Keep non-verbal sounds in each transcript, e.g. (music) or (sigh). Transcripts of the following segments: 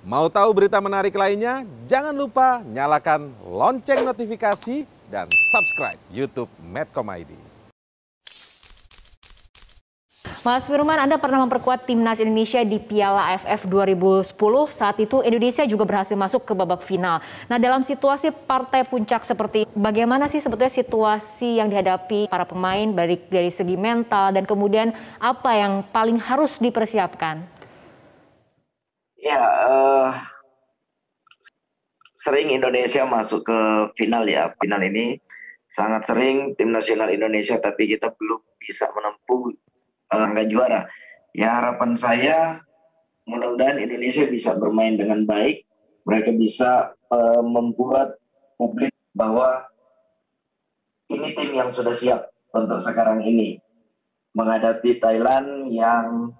Mau tahu berita menarik lainnya? Jangan lupa nyalakan lonceng notifikasi dan subscribe YouTube Medcom ID. Mas Firman, Anda pernah memperkuat timnas Indonesia di Piala AFF 2010. Saat itu Indonesia juga berhasil masuk ke babak final. Nah, dalam situasi partai puncak seperti bagaimana sih sebetulnya situasi yang dihadapi para pemain dari dari segi mental dan kemudian apa yang paling harus dipersiapkan? Ya, uh, sering Indonesia masuk ke final ya. Final ini sangat sering tim nasional Indonesia, tapi kita belum bisa menempuh angka juara. Ya harapan saya mudah-mudahan Indonesia bisa bermain dengan baik. Mereka bisa uh, membuat publik bahwa ini tim yang sudah siap untuk sekarang ini menghadapi Thailand yang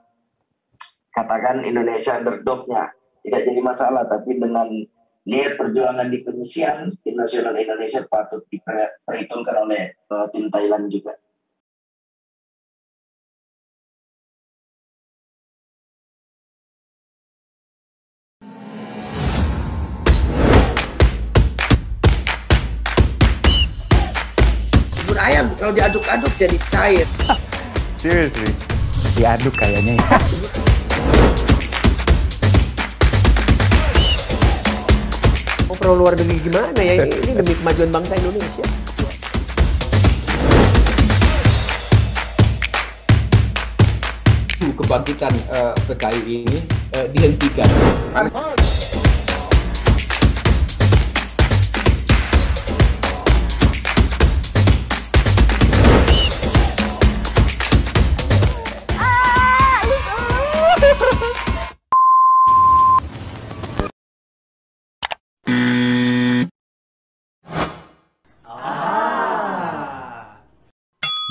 katakan Indonesia underdognya tidak jadi masalah tapi dengan lihat perjuangan di penyisian tim nasional Indonesia patut diperhitungkan oleh uh, tim Thailand juga. ayam kalau diaduk-aduk jadi cair. Seriously, diaduk kayaknya ya. (laughs) Oh, perlu luar negeri gimana ya? Ini, ini demi kemajuan bangsa Indonesia. Kebangkitan uh, PKI ini uh, dihentikan.